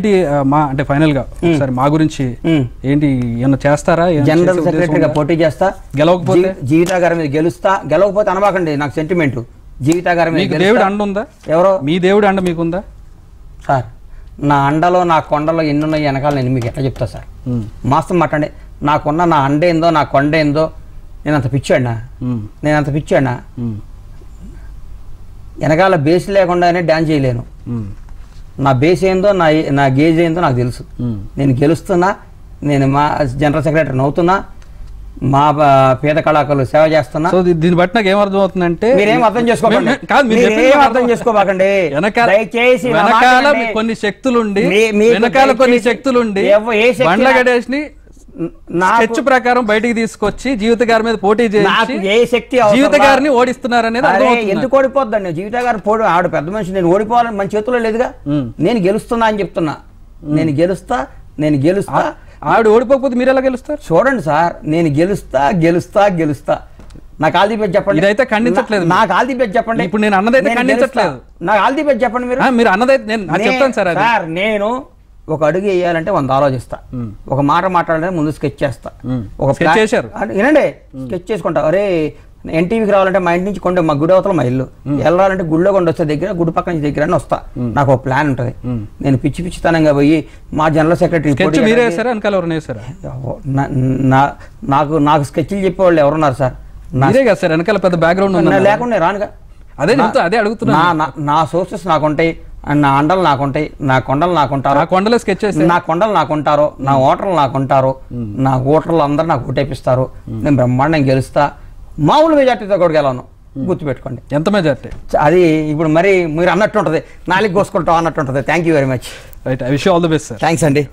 ఏంటి మా అంటే ఫైనల్గా ఒకసారి మా గురించి. ఏంటి ఏమన్నా చేస్తారా జనరల్ సెక్రటరీగా? పోటీ చేస్తా గెలవకపోతే? జీవితాగారం మీద గెలుస్తా గెలవకపోతే అనబాకండి నాకు సెంటిమెంట్ జీవితాగారం మీద. దేవుడు అండ ఉందా ఎవరో మీ దేవుడు అండ మీకుందా సార్ నా అండలో నా కొండలో ఎన్ని ఉన్నాయి వెనకాల నేను మీకు ఎట్లా చెప్తా సార్. మాస్తం మాట్లాడే నాకున్న నా అండ ఏందో నా కొండ ఏందో నేను అంత పిచ్చాడినా. నేను అంత పిచ్చాడినా. వెనకాల బేస్ లేకుండానే డ్యాన్స్ చేయలేను. నా బేస్ ఏందో నా నా గేజ్ ఏందో నాకు తెలుసు. ఉమ్. నేను గెలుస్తున్నా నేను మా జనరల్ సెక్రటరీని అవుతున్నా మా పేద కళాకారులు సేవ చేస్తున్నా. సో దీ- దీన్ని బట్టి నాకు ఏం అర్థం అవుతుందంటే మీరేం అర్థం చేసుకోకండి అర్థం చేసుకోబాకండి. దయచేసి వెనకాల కొన్ని శక్తులుండి వెనకాల కొన్ని శక్తులుండి బండ్ల నా- స్కెచ్ ప్రకారం బయటికి తీసుకొచ్చి జీవిత గారి మీద పోటీ చేసి ఏ శక్తి జీవిత గారిని ఓడిస్తున్నారు అనేది ఎందుకు ఓడిపోద్దండి? జీవిత గారు పోడు ఆవిడ పెద్ద మనిషి నేను ఓడిపోవాలని మన చేతిలో లేదుగా. నేను గెలుస్తున్నా అని చెప్తున్నా. నేను గెలుస్తా నేను గెలుస్తా. ఆవిడ ఓడిపోకపోతే మీరు ఎలా గెలుస్తారు? చూడండి సార్ నేను గెలుస్తా గెలుస్తా గెలుస్తా. నాకు ఆల్ది పెట్టి చెప్పండి. ఇదైతే ఖండించట్లేదు నాకు ఆల్ది పెట్టి చెప్పండి. ఇప్పుడు నేను అన్నదైతే నేను ఖండించట్లేదు. నాకు ఆల్ది పెట్టి చెప్పండి మీరు. మీరు అన్నదైతే నేను చెప్తాను సార్ నేను ఒక అడుగు వేయాలంటే వంద ఆలోచిస్తా. ఒక మాట మాట్లాడాలంటే ముందు స్కెచ్ చేస్తా. ఒక చేశారు. వినండి. స్కెచ్ చేసుకుంటా. అరే ఎన్టీవీకి రావాలంటే మా ఇంటి నుంచి కొండ మా గుడి అవతల మా ఇల్లు. వెళ్ళాలంటే గుడిలో కొండ వస్తే దగ్గర గుడి పక్క నుంచి దగ్గర వస్తా. నాకు ఒక ప్లాన్ ఉంటుంది. నేను పిచ్చి పిచ్చితనంగా పోయి మా జనరల్ సెక్రటరీ నాకు నాకు స్కెచ్లు చెప్పేవాళ్ళు ఎవరున్నారు సార్? సార్ వెనకాల పెద్ద బ్యాక్గ్రౌండ్ లేకుండా రానుగా. అదే అదే అడుగుతున్నా నా సోర్సెస్ నాకుంటాయి అండ్ నా అండలు నాకుంటాయి. నా కొండలు నాకుంటారు. ఆ కొండలో స్కెచ్ నా కొండలు నాకుంటారు. నా ఓటర్లు నాకుంటారు. నా ఓటర్లు అందరూ నాకు ఓటేపిస్తారు. నేను బ్రహ్మాండం గెలుస్తా. మామూలు మెజార్టీతో కూడా గెలవను. గుర్తుపెట్టుకోండి. ఎంత మెజార్టీ? అది ఇప్పుడు మరి మీరు అన్నట్టు ఉంటుంది నాలుగు కోసుకుంటాం అన్నట్టు ఉంటుంది thank you very much right I wish all the best sir thanks అండి.